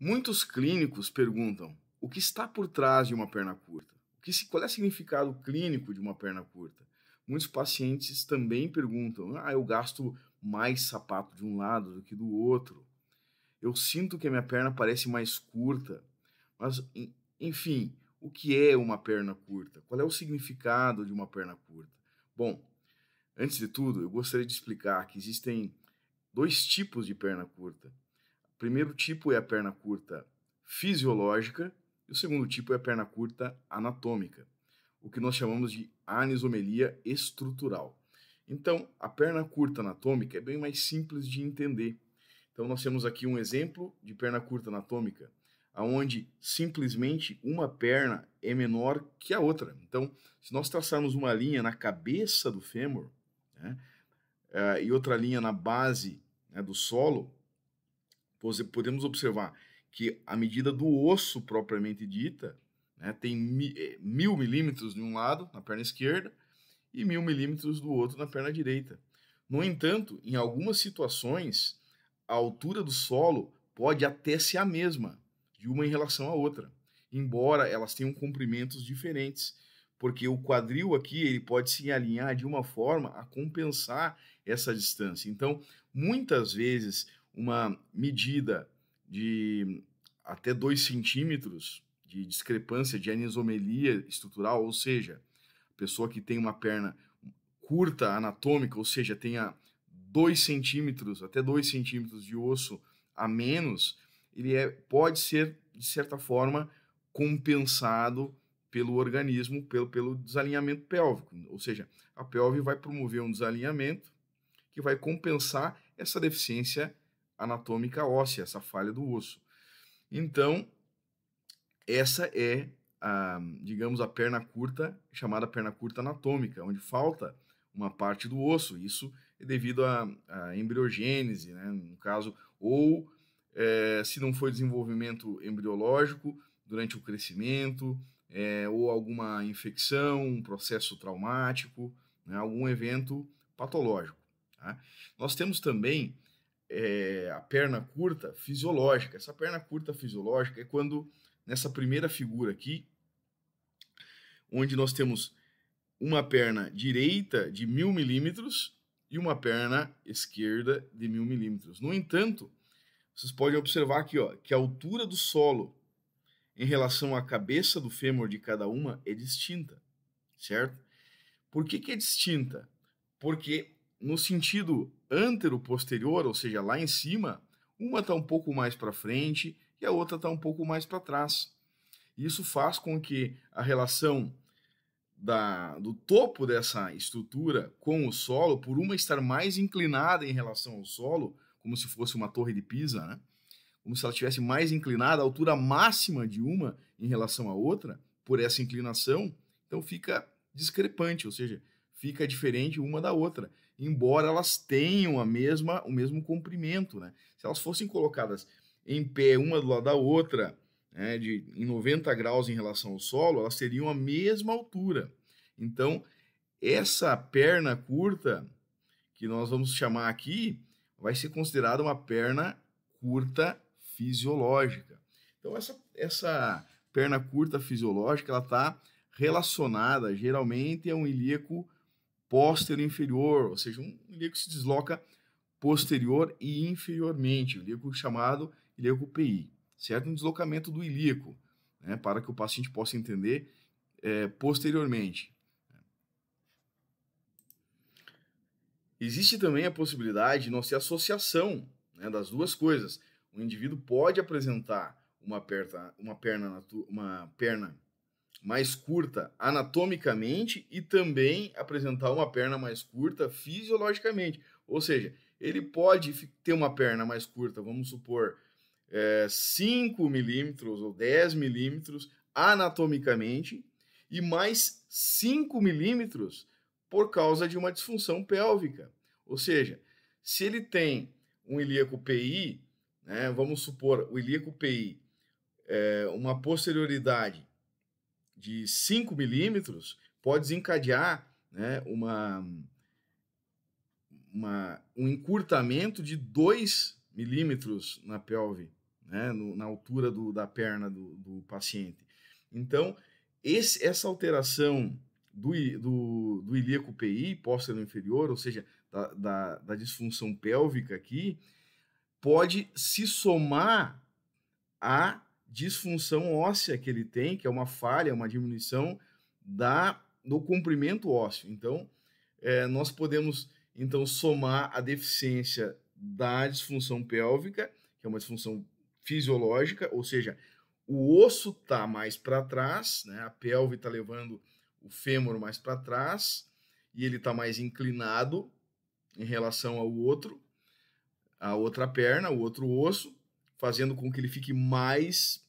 Muitos clínicos perguntam o que está por trás de uma perna curta? O que, qual é o significado clínico de uma perna curta? Muitos pacientes também perguntam: ah, eu gasto mais sapato de um lado do que do outro. Eu sinto que a minha perna parece mais curta. Mas, enfim, o que é uma perna curta? Qual é o significado de uma perna curta? Bom, antes de tudo, eu gostaria de explicar que existem dois tipos de perna curta. O primeiro tipo é a perna curta fisiológica e o segundo tipo é a perna curta anatômica, o que nós chamamos de anisomelia estrutural. Então, a perna curta anatômica é bem mais simples de entender. Então, nós temos aqui um exemplo de perna curta anatômica, aonde simplesmente uma perna é menor que a outra. Então, se nós traçarmos uma linha na cabeça do fêmur né, uh, e outra linha na base né, do solo, podemos observar que a medida do osso propriamente dita né, tem eh, mil milímetros de um lado, na perna esquerda, e mil milímetros do outro na perna direita. No entanto, em algumas situações, a altura do solo pode até ser a mesma de uma em relação à outra, embora elas tenham comprimentos diferentes, porque o quadril aqui ele pode se alinhar de uma forma a compensar essa distância. Então, muitas vezes uma medida de até 2 centímetros de discrepância de anisomelia estrutural, ou seja, a pessoa que tem uma perna curta anatômica, ou seja, tenha 2 centímetros, até 2 centímetros de osso a menos, ele é, pode ser, de certa forma, compensado pelo organismo, pelo, pelo desalinhamento pélvico. Ou seja, a pelve vai promover um desalinhamento que vai compensar essa deficiência anatômica óssea, essa falha do osso. Então, essa é, a, digamos, a perna curta, chamada perna curta anatômica, onde falta uma parte do osso. Isso é devido à, embriogênese, né? no caso, ou é, se não foi desenvolvimento embriológico durante o crescimento, é, ou alguma infecção, um processo traumático, né? algum evento patológico. Tá? Nós temos também é, a perna curta fisiológica. Essa perna curta fisiológica é quando, nessa primeira figura aqui, onde nós temos uma perna direita de mil milímetros e uma perna esquerda de mil milímetros. No entanto, vocês podem observar aqui ó, que a altura do solo em relação à cabeça do fêmur de cada uma é distinta, certo? Por que, que é distinta? Porque no sentido antero-posterior, ou seja, lá em cima, uma está um pouco mais para frente e a outra está um pouco mais para trás. Isso faz com que a relação da, do topo dessa estrutura com o solo, por uma estar mais inclinada em relação ao solo, como se fosse uma torre de Pisa, né? como se ela estivesse mais inclinada, a altura máxima de uma em relação à outra, por essa inclinação, então fica discrepante, ou seja, fica diferente uma da outra, embora elas tenham a mesma, o mesmo comprimento. Né? Se elas fossem colocadas em pé, uma do lado da outra, né, de, em 90 graus em relação ao solo, elas teriam a mesma altura. Então, essa perna curta, que nós vamos chamar aqui, vai ser considerada uma perna curta fisiológica. Então, essa, essa perna curta fisiológica, ela está relacionada geralmente a um ilíaco posterior inferior, ou seja, um ilíaco se desloca posterior e inferiormente, o ilíaco chamado ilíaco PI, certo? Um deslocamento do ilíaco, né, para que o paciente possa entender é, posteriormente. Existe também a possibilidade de nós ter associação né, das duas coisas. O indivíduo pode apresentar uma perna, uma perna, uma perna mais curta anatomicamente e também apresentar uma perna mais curta fisiologicamente. Ou seja, ele pode ter uma perna mais curta, vamos supor, é, 5 milímetros ou 10 milímetros anatomicamente e mais 5 milímetros por causa de uma disfunção pélvica. Ou seja, se ele tem um ilíaco PI, né, vamos supor, o ilíaco PI, é, uma posterioridade de 5 milímetros pode desencadear né, uma, uma, um encurtamento de 2 milímetros na pelve, né, no, na altura do, da perna do, do paciente. Então, esse, essa alteração do, do, do ilíaco PI, posterior inferior, ou seja, da, da, da disfunção pélvica aqui, pode se somar à disfunção óssea que ele tem, que é uma falha, uma diminuição da, do comprimento ósseo. Então, é, nós podemos então somar a deficiência da disfunção pélvica, que é uma disfunção fisiológica, ou seja, o osso está mais para trás, né? a pelve está levando o fêmur mais para trás e ele está mais inclinado em relação ao outro, a outra perna, o outro osso, fazendo com que ele fique mais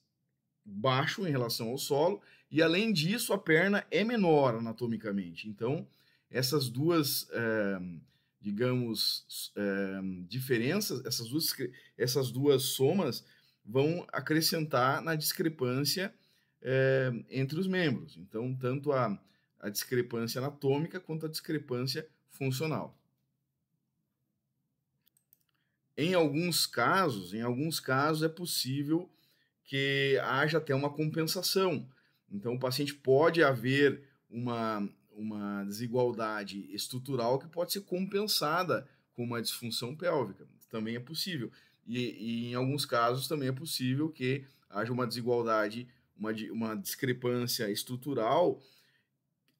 baixo em relação ao solo e além disso a perna é menor anatomicamente. Então essas duas, é, digamos, é, diferenças, essas duas, essas duas somas vão acrescentar na discrepância é, entre os membros. Então, tanto a, a discrepância anatômica quanto a discrepância funcional. Em alguns casos, em alguns casos é possível que haja até uma compensação. Então, o paciente pode haver uma, uma desigualdade estrutural que pode ser compensada com uma disfunção pélvica. Também é possível. E, e, em alguns casos também é possível que haja uma desigualdade, uma, uma discrepância estrutural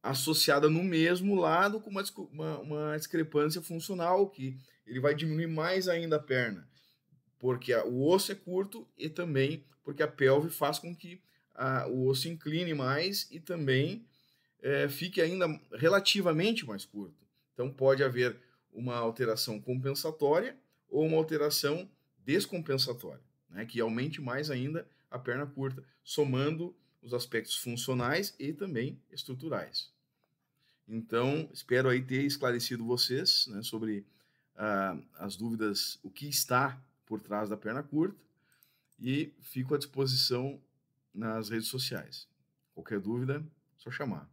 associada no mesmo lado com uma, uma, uma, discrepância funcional, que ele vai diminuir mais ainda a perna, porque o osso é curto e também porque a pelve faz com que a, o osso incline mais e também é, fique ainda relativamente mais curto. Então pode haver uma alteração compensatória ou uma alteração descompensatória, né, que aumente mais ainda a perna curta, somando os aspectos funcionais e também estruturais. Então, espero aí ter esclarecido vocês né, sobre uh, as dúvidas, o que está por trás da perna curta, e fico à disposição nas redes sociais. Qualquer dúvida, só chamar.